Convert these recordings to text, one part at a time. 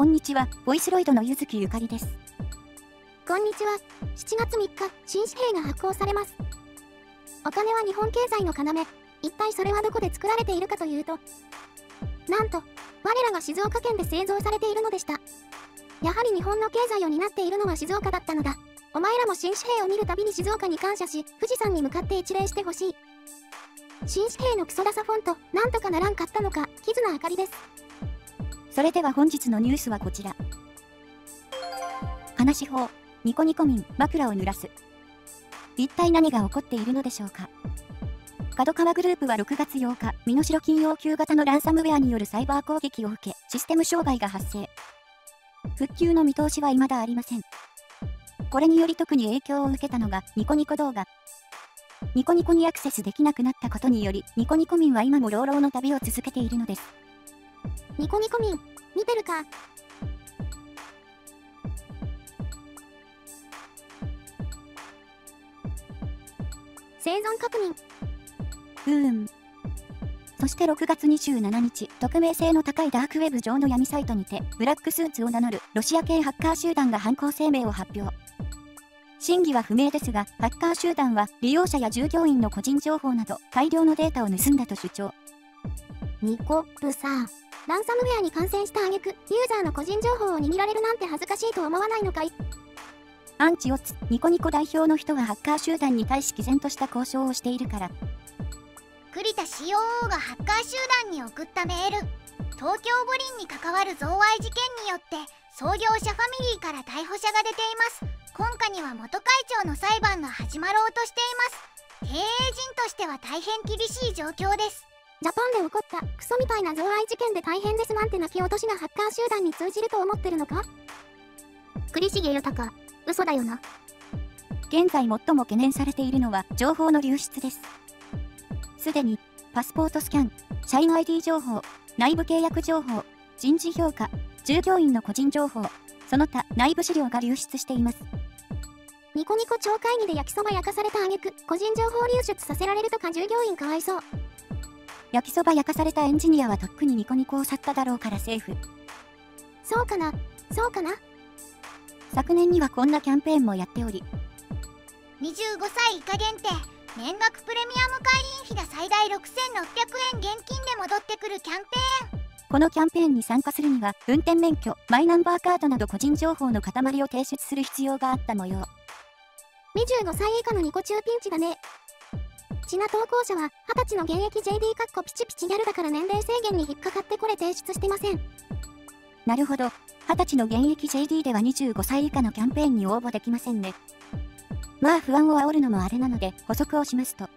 こんにちは、ボイスロイドのゆずきゆかりです。こんにちは。7月3日、新紙幣が発行されます。お金は日本経済の要。一体それはどこで作られているかというと、なんと、我らが静岡県で製造されているのでした。やはり日本の経済を担っているのは静岡だったのだ。お前らも新紙幣を見るたびに静岡に感謝し、富士山に向かって一礼してほしい。新紙幣のクソダサフォント、なんとかならんかったのか、キズナあかりです。それでは本日のニュースはこちら。話法、ニコニコ民、枕を濡らす。一体何が起こっているのでしょうか。角川グループは6月8日、身代金要求型のランサムウェアによるサイバー攻撃を受け、システム障害が発生。復旧の見通しは未だありません。これにより特に影響を受けたのが、ニコニコ動画。ニコニコにアクセスできなくなったことにより、ニコニコ民は今も朗々の旅を続けているのです。ニコニコ民、見てるか？生存確認。うーん。そして6月27日、匿名性の高いダークウェブ上の闇サイトにて、ブラックスーツを名乗るロシア系ハッカー集団が犯行声明を発表。真偽は不明ですが、ハッカー集団は利用者や従業員の個人情報など大量のデータを盗んだと主張。ニコップさん。ランサムウェアに感染した挙句、ユーザーの個人情報を握られるなんて恥ずかしいと思わないのかい？アンチオツ、ニコニコ代表の人がハッカー集団に対し毅然とした交渉をしているから。栗田 COO がハッカー集団に送ったメール。東京五輪に関わる贈賄事件によって創業者ファミリーから逮捕者が出ています今夏には元会長の裁判が始まろうとしています経営陣としては大変厳しい状況ですジャパンで起こったクソみたいな贈賄事件で大変ですなんて泣き落としがハッカー集団に通じると思ってるのか？栗重豊、嘘だよな。現在最も懸念されているのは情報の流出です。すでに、パスポートスキャン、社員 ID 情報、内部契約情報、人事評価、従業員の個人情報、その他内部資料が流出しています。ニコニコ超会議で焼きそば焼かされた挙句、個人情報流出させられるとか従業員かわいそう。焼きそば焼かされたエンジニアはとっくにニコニコを去っただろうからセーフ。そうかな？そうかな？昨年にはこんなキャンペーンもやっており。25歳以下限定、年額プレミアム会員費が最大6600円現金で戻ってくるキャンペーン。このキャンペーンに参加するには、運転免許、マイナンバーカードなど個人情報の塊を提出する必要があった模様。25歳以下のニコ中ピンチだね。ちな投稿者は、20歳の現役 JD かっこピチピチギャルだから年齢制限に引っかかってこれ提出してません。なるほど。20歳の現役 JD では25歳以下のキャンペーンに応募できませんね。まあ不安を煽るのもあれなので補足をしますと。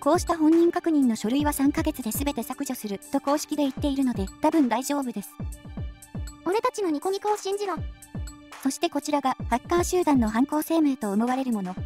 こうした本人確認の書類は3ヶ月で全て削除すると公式で言っているので多分大丈夫です。俺たちのニコニコを信じろ。そしてこちらがハッカー集団の犯行声明と思われるもの。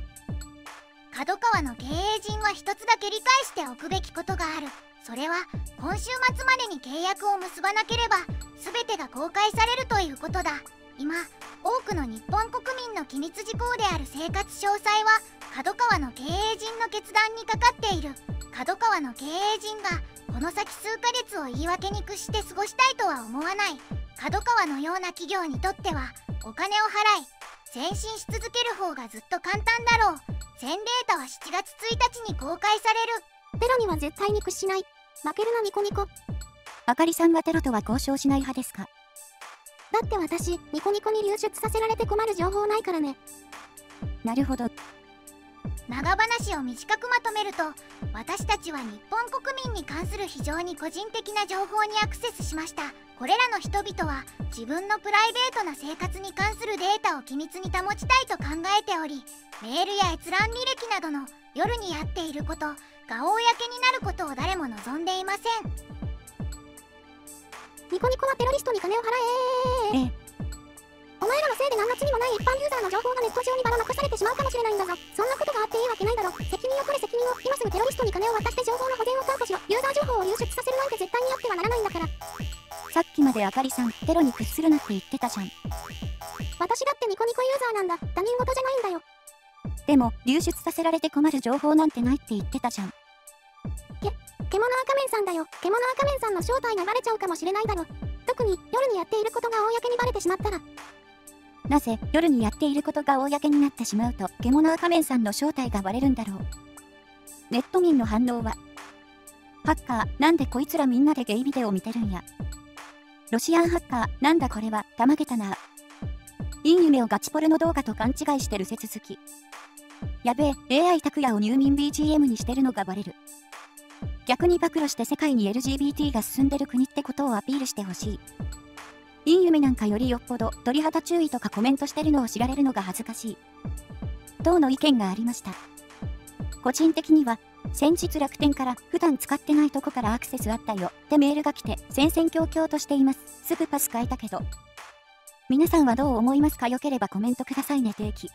角川の経営陣は一つだけ理解しておくべきことがある。それは今週末までに契約を結ばなければ全てが公開されるということだ。今多くの日本国民の機密事項である生活詳細は角川の経営陣の決断にかかっている。角川の経営陣がこの先数ヶ月を言い訳に屈して過ごしたいとは思わない。角川のような企業にとってはお金を払い前進し続ける方がずっと簡単だろう。全データは7月1日に公開される。テロには絶対に屈しない。負けるなニコニコ。あかりさんはテロとは交渉しない派ですか？だって私ニコニコに流出させられて困る情報ないからね。なるほど。長話を短くまとめると私たちは日本国民に関する非常に個人的な情報にアクセスしましたこれらの人々は自分のプライベートな生活に関するデータを機密に保ちたいと考えておりメールや閲覧履歴などの夜にやっていることが公になることを誰も望んでいませんニコニコはテロリストに金を払えええお前らのせいで何月にもない一般ユーザーの情報がネット上にばらまかされてしまうかもしれないんだぞ。そんなことがあっていいわけないだろ。責任を取れ責任を。今すぐテロリストに金を渡して情報の保全を確保しろ。ユーザー情報を流出させるなんて絶対にやってはならないんだから。さっきまであかりさん、テロに屈するなって言ってたじゃん。私だってニコニコユーザーなんだ。他人事じゃないんだよ。でも、流出させられて困る情報なんてないって言ってたじゃん。け、獣赤面さんだよ。獣赤面さんの正体がバレちゃうかもしれないだろ。特に夜にやっていることが公にバレてしまったら、なぜ夜にやっていることが公になってしまうと獣仮面さんの正体がバレるんだろう。ネット民の反応は、ハッカー、なんでこいつらみんなでゲイビデオ見てるんや。ロシアンハッカー、なんだこれは、たまげたな。いい夢をガチポルの動画と勘違いしてる説続き。やべえ、AI 拓也を入眠 BGM にしてるのがバレる。逆に暴露して世界に LGBT が進んでる国ってことをアピールしてほしい。いい夢なんかよりよっぽど鳥肌注意とかコメントしてるのを知られるのが恥ずかしい。等の意見がありました。個人的には、先日楽天から普段使ってないとこからアクセスあったよってメールが来て戦々恐々としています。すぐパス変えたけど。皆さんはどう思いますか？よければコメントくださいね定期。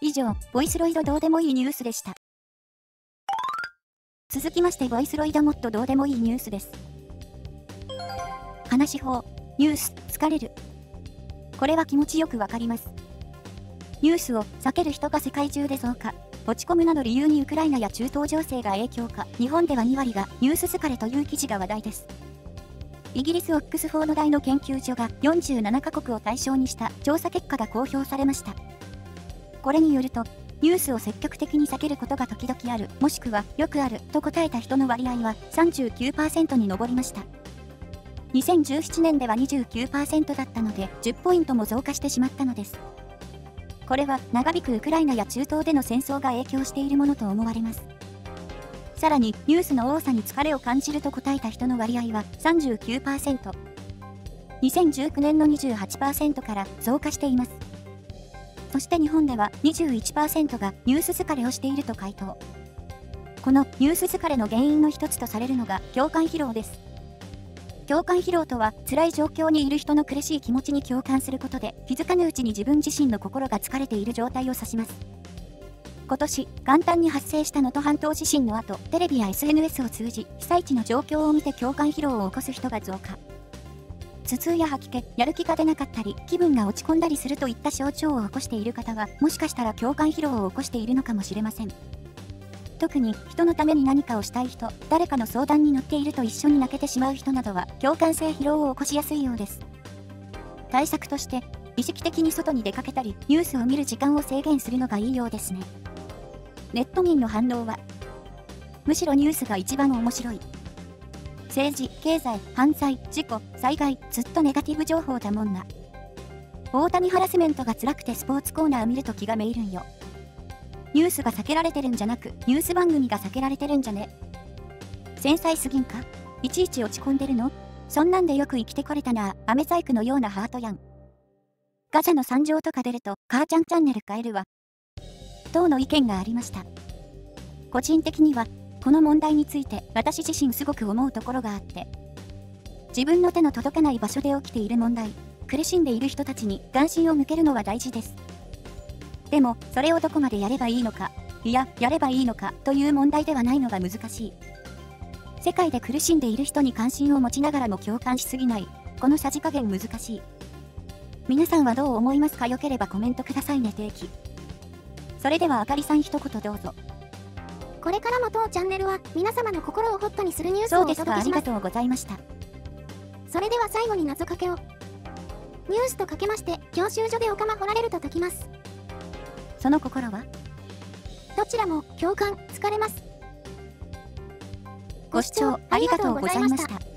以上、ボイスロイドどうでもいいニュースでした。続きましてボイスロイドもっとどうでもいいニュースです。話し法、ニュース、疲れる。これは気持ちよくわかります。ニュースを避ける人が世界中で増加。落ち込むなど理由にウクライナや中東情勢が影響か、日本では2割がニュース疲れという記事が話題です。イギリスオックスフォード大の研究所が47カ国を対象にした調査結果が公表されました。これによると、ニュースを積極的に避けることが時々ある、もしくはよくあると答えた人の割合は39%に上りました。2017年では29%だったので10ポイントも増加してしまったのです。これは長引くウクライナや中東での戦争が影響しているものと思われます。さらにニュースの多さに疲れを感じると答えた人の割合は39%。2019年の28%から増加しています。そして日本では21%がニュース疲れをしていると回答。このニュース疲れの原因の一つとされるのが共感疲労です。共感疲労とは辛い状況にいる人の苦しい気持ちに共感することで気づかぬうちに自分自身の心が疲れている状態を指します。今年元旦に発生した能登半島地震の後テレビや SNS を通じ被災地の状況を見て共感疲労を起こす人が増加。頭痛や吐き気やる気が出なかったり気分が落ち込んだりするといった症状を起こしている方はもしかしたら共感疲労を起こしているのかもしれません。特に人のために何かをしたい人、誰かの相談に乗っていると一緒に泣けてしまう人などは共感性疲労を起こしやすいようです。対策として、意識的に外に出かけたり、ニュースを見る時間を制限するのがいいようですね。ネット民の反応は、むしろニュースが一番面白い。政治、経済、犯罪、事故、災害、ずっとネガティブ情報だもんな。大谷ハラスメントが辛くてスポーツコーナー見ると気がめいるんよ。ニュースが避けられてるんじゃなく、ニュース番組が避けられてるんじゃね？繊細すぎんか？いちいち落ち込んでるの？そんなんでよく生きてこれたな、アメ細工のようなハートやん。ガチャの惨状とか出ると、母ちゃんチャンネル変えるわ。等の意見がありました。個人的には、この問題について私自身すごく思うところがあって、自分の手の届かない場所で起きている問題、苦しんでいる人たちに関心を向けるのは大事です。でも、それをどこまでやればいいのか、いや、やればいいのかという問題ではないのが難しい。世界で苦しんでいる人に関心を持ちながらも共感しすぎない、このさじ加減難しい。皆さんはどう思いますか？よければコメントくださいね定期。それではあかりさん一言どうぞ。これからも当チャンネルは皆様の心をホットにするニュースをお届けします。そうですか、ありがとうございました。それでは最後に謎かけを。ニュースとかけまして、教習所でお釜掘られると解きます。その心は？どちらも共感、疲れます。ご視聴ありがとうございました。